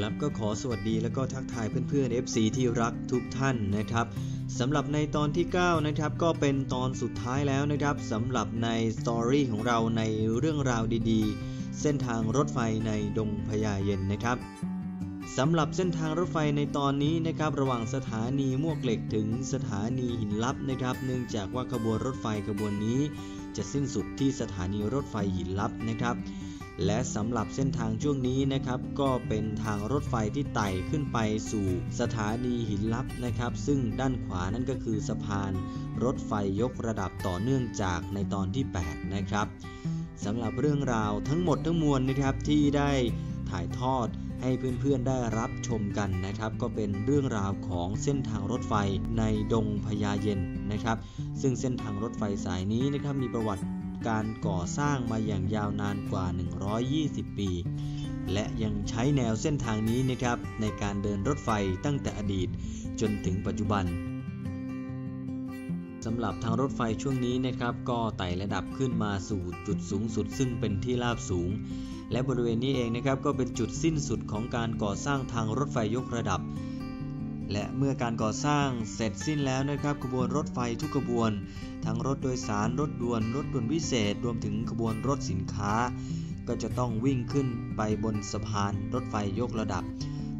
ครับก็ขอสวัสดีแล้วก็ทักทายเพื่อนๆ FC ที่รักทุกท่านนะครับสำหรับในตอนที่ 9 นะครับก็เป็นตอนสุดท้ายแล้วนะครับสำหรับในสตอรี่ของเราในเรื่องราวดีๆ เส้นทางรถไฟในดงพญาเย็นนะครับสำหรับเส้นทางรถไฟในตอนนี้นะครับระหว่างสถานีมวกเหล็กถึงสถานีหินลับนะครับ เนื่องจากว่าขบวนรถไฟขบวนนี้ จะสิ้นสุดที่สถานีรถไฟหินลับนะครับ และสำหรับเส้นทางช่วงนี้นะครับก็เป็นทางรถไฟที่ไต่ขึ้นไปสู่สถานีหินลับนะครับ ซึ่งด้านขวานั่นก็คือสะพานรถไฟยกระดับต่อเนื่องจากในตอนที่ 8 นะครับสำหรับเรื่องราวทั้งหมดทั้งมวลนะครับที่ได้ถ่ายทอดให้เพื่อนๆได้รับชมกันนะครับ ก็เป็นเรื่องราวของเส้นทางรถไฟในดงพญาเย็นนะครับ ซึ่งเส้นทางรถไฟสายนี้นะครับมีประวัติ การก่อสร้างมาอย่างยาวนานกว่า 120 ปี และยังใช้แนวเส้นทางนี้นะครับ ในการเดินรถไฟตั้งแต่อดีตจนถึงปัจจุบันสำหรับทางรถไฟช่วงนี้นะครับ ก็ไต่ระดับขึ้นมาสู่จุดสูงสุด ซึ่งเป็นที่ราบสูง และบริเวณนี้เองนะครับก็เป็นจุดสิ้นสุดของการก่อสร้างทางรถไฟยกระดับ และเมื่อการก่อสร้างเสร็จสิ้นแล้วนะครับขบวนรถไฟทุกขบวน ทั้งรถโดยสารรถด่วนรถด่วนพิเศษ รวมถึงขบวนรถสินค้า ก็จะต้องวิ่งขึ้นไปบนสะพานรถไฟยกระดับ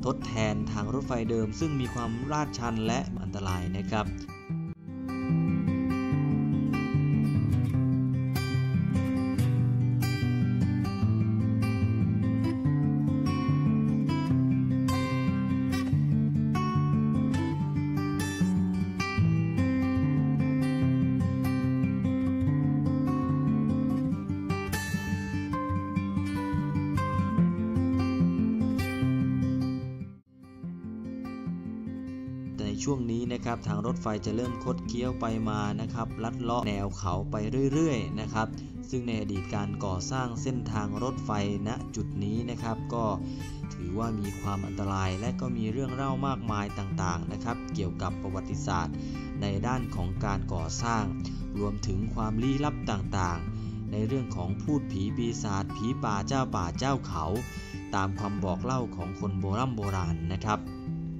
ทดแทนทางรถไฟเดิม ซึ่งมีความลาดชันและอันตรายนะครับ ในช่วงนี้นะครับทางรถไฟจะเริ่มคดเคี้ยวไปมานะครับลัดเลาะแนวเขาไปเรื่อยๆนะครับซึ่งในอดีตการก่อสร้างเส้นทางรถไฟณจุดนี้นะครับ ก็ถือว่ามีความอันตรายและก็มีเรื่องเล่ามากมายต่างๆนะครับ เกี่ยวกับประวัติศาสตร์ ในด้านของการก่อสร้าง รวมถึงความลี้ลับต่างๆ ในเรื่องของพูดผีปีศาจผีป่าเจ้าป่าเจ้าเขา ตามคำบอกเล่าของคนโบรโบราณนะครับ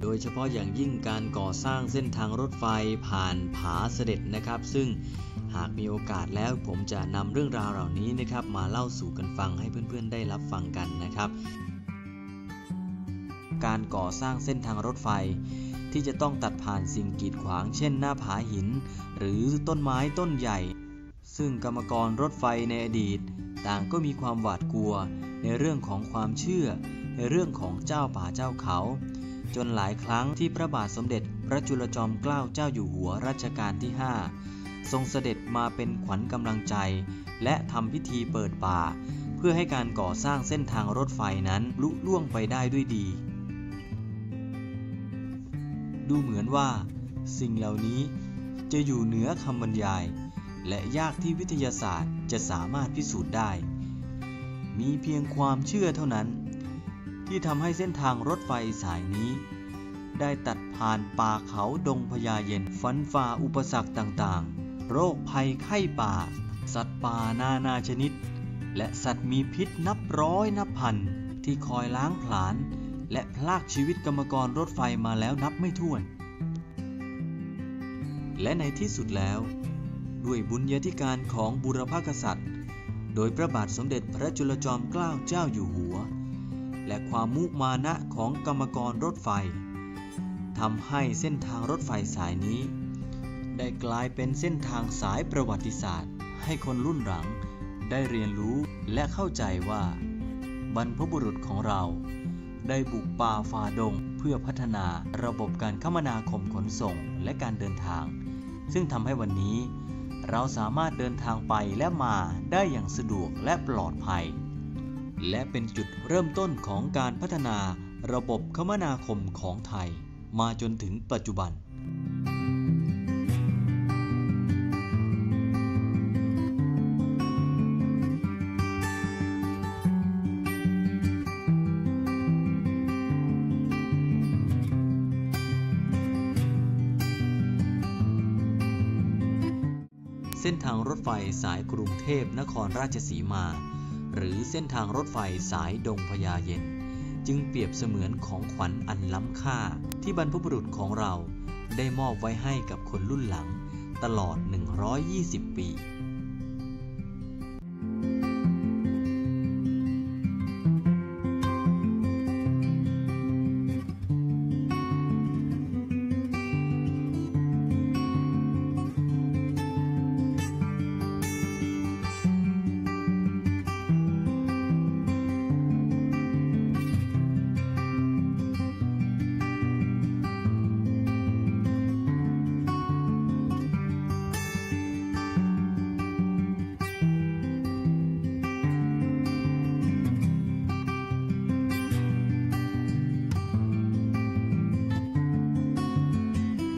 โดยเฉพาะอย่างยิ่งการก่อสร้างเส้นทางรถไฟผ่านผาเสด็จนะครับ ซึ่งหากมีโอกาสแล้วผมจะนำเรื่องราวเหล่านี้นะครับ มาเล่าสู่กันฟังให้เพื่อนๆ ได้รับฟังกันนะครับ การก่อสร้างเส้นทางรถไฟที่จะต้องตัดผ่านสิ่งกีดขวาง เช่นหน้าผาหิน หรือต้นไม้ต้นใหญ่ ซึ่งกรรมกรรถไฟในอดีต ต่างก็มีความหวาดกลัว ในเรื่องของความเชื่อ ในเรื่องของเจ้าป่าเจ้าเขา จนหลายครั้งที่พระบาทสมเด็จพระจุลจอมเกล้าเจ้าอยู่หัวรัชกาลที่ 5 ทรงเสด็จมาเป็นขวัญกำลังใจ และทำพิธีเปิดป่า เพื่อให้การก่อสร้างเส้นทางรถไฟนั้นลุล่วงไปได้ด้วยดี ดูเหมือนว่า สิ่งเหล่านี้จะอยู่เหนือคำบรรยาย และยากที่วิทยาศาสตร์จะสามารถพิสูจน์ได้ มีเพียงความเชื่อเท่านั้น ที่ทำให้เส้นทางรถไฟสายนี้ ได้ตัดผ่านป่าเขาดงพญาเย็นฟันฝ่าอุปสรรคต่างๆ โรคภัยไข้ป่า สัตว์ป่านานาชนิด และสัตว์มีพิษนับร้อยนับพัน ที่คอยล้างผลาญและพลากชีวิตกรรมกรรถไฟมาแล้วนับไม่ถ้วน และในที่สุดแล้ว ด้วยบุญญาธิการของบุรพกษัตริย์ โดยพระบาทสมเด็จพระจุลจอมเกล้าเจ้าอยู่หัว และความมุมานะของกรรมกรรถไฟทำให้เส้นทางรถไฟสายนี้ ได้กลายเป็นเส้นทางสายประวัติศาสตร์ ให้คนรุ่นหลัง ได้เรียนรู้และเข้าใจว่า บรรพบุรุษของเรา ได้บุกป่าฝ่าดงเพื่อพัฒนาระบบการคมนาคมขนส่งและการเดินทาง ซึ่งทำให้วันนี้ เราสามารถเดินทางไปและมาได้อย่างสะดวกและปลอดภัย และเป็นจุดเริ่มต้นของการพัฒนาระบบคมนาคมของไทย มาจนถึงปัจจุบัน เส้นทางรถไฟสายกรุงเทพนครราชสีมา หรือเส้นทางรถไฟสายดงพญาเย็น จึงเปรียบเสมือนของขวัญอันล้ำค่าที่บรรพบุรุษของเราได้มอบไว้ให้กับคนรุ่นหลังตลอด 120 ปี